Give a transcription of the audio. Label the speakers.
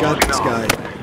Speaker 1: Got this guy.